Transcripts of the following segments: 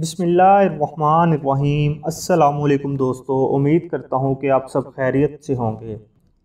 بسم اللہ الرحمن الرحیم۔ السلام علیکم دوستو، امید کرتا ہوں کہ آپ سب خیریت سے ہوں گے۔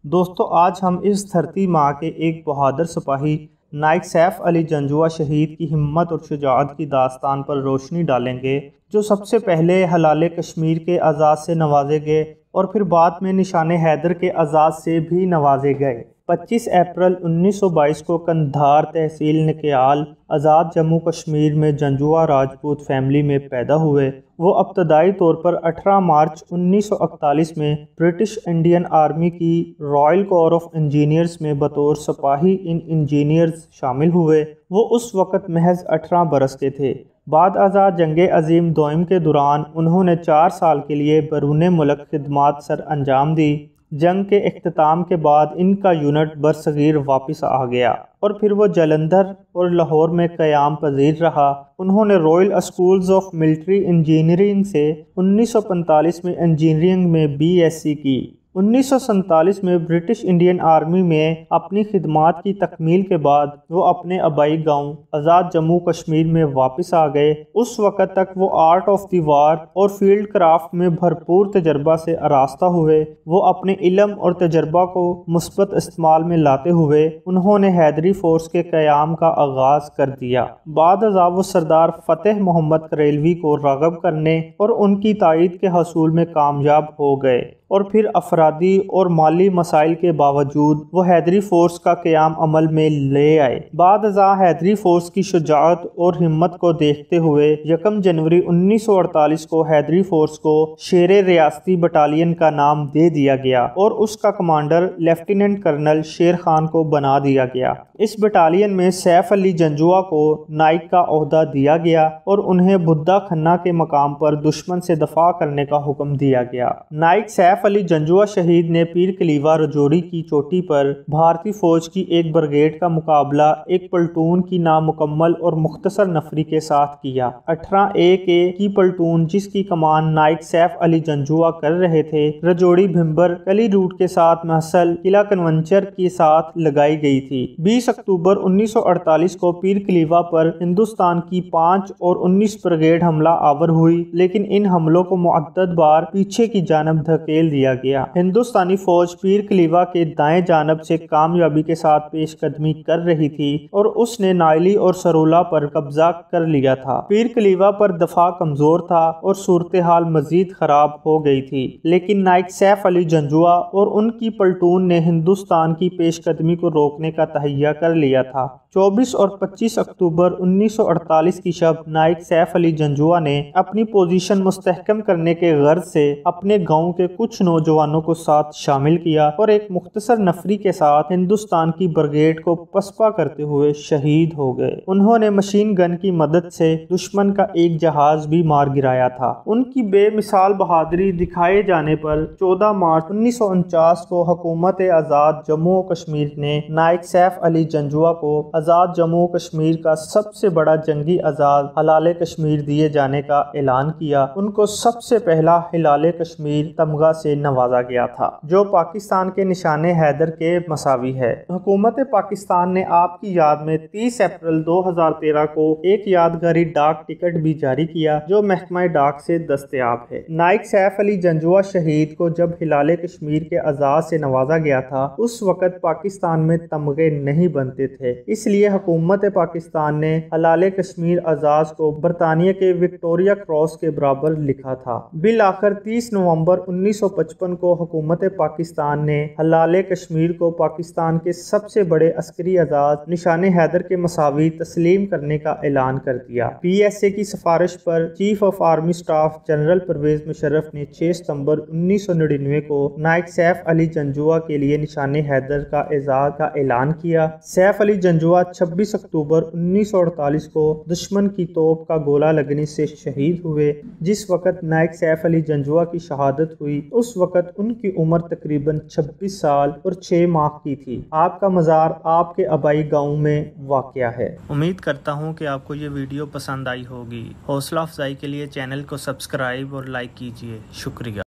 دوستو، آج ہم اس دھرتی ماں کے ایک بہادر سپاہی نائک سیف علی جنجوہ شہید کی ہمت اور شجاعت کی داستان پر روشنی ڈالیں گے، جو سب سے پہلے حلال کشمیر کے آزاد سے نوازے گئے اور پھر بعد میں نشان حیدر کے آزاد سے بھی نوازے گئے۔ پچیس اپریل انیس سو بائیس کو کندھار تحصیل نکیال آزاد جموں کشمیر میں جنجوا راجپوت فیملی میں پیدا ہوئے۔ وہ ابتدائی طور پر اٹھارہ مارچ انیس سو اکتالیس میں برٹش انڈین آرمی کی رائل کور آف انجینئرز میں بطور سپاہی ان انجینئرز شامل ہوئے۔ وہ اس وقت محض اٹھارہ برس کے تھے۔ بعد آزاد جنگ عظیم دوئم کے دوران انہوں نے چار سال کے لیے برون ملک خدمات سر انجام دی۔ جنگ کے اختتام کے بعد ان کا یونٹ برصغیر واپس آ گیا اور پھر وہ جلندھر اور لاہور میں قیام پذیر رہا۔ انہوں نے Royal Schools of Military Engineering سے انیس سو پنتالیس میں انجینئرنگ میں بی ایس سی کی۔ انیس سو سنتالیس میں برٹش انڈین آرمی میں اپنی خدمات کی تکمیل کے بعد وہ اپنے آبائی گاؤں آزاد جموں کشمیر میں واپس آ گئے۔ اس وقت تک وہ آرٹ آف دی وار اور فیلڈ کرافٹ میں بھرپور تجربہ سے آراستہ ہوئے۔ وہ اپنے علم اور تجربہ کو مثبت استعمال میں لاتے ہوئے انہوں نے حیدری فورس کے قیام کا آغاز کر دیا۔ بعد ازاں وہ سردار فتح محمد کریلوی کو راغب کرنے اور ان کی تائید کے حصول میں کامیاب ہو گئے۔ اور پھر افرادی اور مالی مسائل کے باوجود وہ حیدری فورس کا قیام عمل میں لے آئے۔ بعد ازاں حیدری فورس کی شجاعت اور ہمت کو دیکھتے ہوئے یکم جنوری انیس سو اڑتالیس کو حیدری فورس کو شیر ریاستی بٹالین کا نام دے دیا گیا اور اس کا commander lieutenant colonel Sher Khan کو بنا دیا گیا۔ اس بٹالین میں سیف علی جنجوا کو نائک کا عہدہ دیا گیا اور انہیں بدھا کھنہ کے مقام پر دشمن سے دفاع کرنے کا حکم دیا گیا۔ نائک سیف علی جنجوا شہید نے پیر کلیوہ رجوڑی کی چوٹی پر بھارتی فوج کی ایک برگیڈ کا مقابلہ، ایک پلٹون کی نامکمل اور مختصر نفری کے ساتھ کیا۔ اٹھارہ اے کے کی پلٹون، جس کی کمان نائک سیف علی جنجوا کر رہے تھے رجوڑی بھمبر کلی روٹ کے ساتھ محصل قلعہ کنونچر کے ساتھ لگائی گئی تھی۔ بیس اکتوبر انیس سو اڑتالیس کو پیر کلیوہ پر ہندوستان کی پانچ اور انیس برگیڈ حملہ آور ہوئی، لیکن ان حملوں کو معدد بار پیچھے کی جانب دھکیل دیا گیا۔ ہندوستانی فوج پیر کلیوا کے دائیں جانب سے کامیابی کے ساتھ پیش قدمی کر رہی تھی اور اس نے نائلی اور سرولا پر قبضہ کر لیا تھا۔ پیر کلیوا پر دفاع کمزور تھا اور صورتحال مزید خراب ہو گئی تھی، لیکن نائک سیف علی جنجوا اور ان کی پلٹون نے ہندوستان کی پیش قدمی کو روکنے کا تہیہ کر لیا تھا۔ چوبیس اور پچیس اکتوبر انیس سو اڑتالیس کی شب نائک سیف علی جنجوا نے اپنی پوزیشن مستحکم کرنے کے غرض سے اپنے گاؤں کے کچھ نوجوانوں کو ساتھ شامل کیا اور ایک مختصر نفری کے ساتھ ہندوستان کی برگیڈ کو پسپا کرتے ہوئے شہید ہو گئے۔ انہوں نے مشین گن کی مدد سے دشمن کا ایک جہاز بھی مار گرایا تھا۔ ان کی بے مثال بہادری دکھائے جانے پر چودہ مارچ انیس سو انچاس کو حکومت آزاد جموں کشمیر نے نائک سیف علی جنجوا کو آزاد جموں کشمیر کا سب سے بڑا جنگی آزاد حلال کشمیر دیے جانے کا اعلان کیا۔ ان کو سب سے پہلا حلال کشمیر تمغہ سے نوازا گیا تھا، جو پاکستان کے نشان حیدر کے مساوی ہے۔ حکومت پاکستان نے آپ کی یاد میں تیس اپریل دو ہزار تیرہ کو ایک یادگاری ڈاک ٹکٹ بھی جاری کیا، جو محکمہ ڈاک سے دستیاب ہے۔ نائک سیف علی جنجوا شہید کو جب ہلال کشمیر کے آزاد سے نوازا گیا تھا، اس وقت پاکستان میں تمغے نہیں بنتے تھے۔ اس لیے حکومت پاکستان نے حلال کشمیر اعزاز کو برطانیہ کے وکٹوریا کراس کے برابر لکھا تھا۔ بالآخر تیس نومبر انیس سو پچپن کو حکومت پاکستان نے حلال کشمیر کو پاکستان کے سب سے بڑے عسکری اعزاز نشان حیدر کے مساوی تسلیم کرنے کا اعلان کر دیا۔ پی ایس اے کی سفارش پر chief of army staff general Pervez Musharraf نے چھ ستمبر انیس سو نڑنوے کو نائک سیف علی جنجوا کے لیے نشان حیدر کا اعزاز کا اعلان کیا۔ سیف علی جنجوا چھبیس اکتوبر انیس سو اڑتالیس کو دشمن کی توپ کا گولہ لگنے سے شہید ہوئے۔ جس وقت نائک سیف علی جنجوا کی شہادت ہوئی، اس وقت ان کی عمر تقریباً چھبیس سال اور چھ ماہ کی تھی۔ آپ کا مزار آپ کے آبائی گاؤں میں واقع ہے۔ امید کرتا ہوں کہ آپ کو یہ ویڈیو پسند آئی ہوگی۔ حوصلہ افزائی کے لیے چینل کو سبسکرائب اور لائک کیجیے شکریہ۔